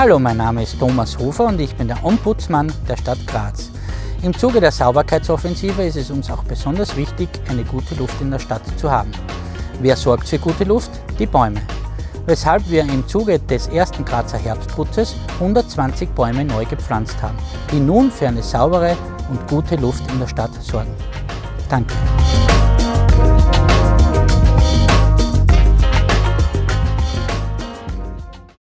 Hallo, mein Name ist Thomas Hofer und ich bin der Ombudsmann der Stadt Graz. Im Zuge der Sauberkeitsoffensive ist es uns auch besonders wichtig, eine gute Luft in der Stadt zu haben. Wer sorgt für gute Luft? Die Bäume. Weshalb wir im Zuge des ersten Grazer Herbstputzes 120 Bäume neu gepflanzt haben, die nun für eine saubere und gute Luft in der Stadt sorgen. Danke.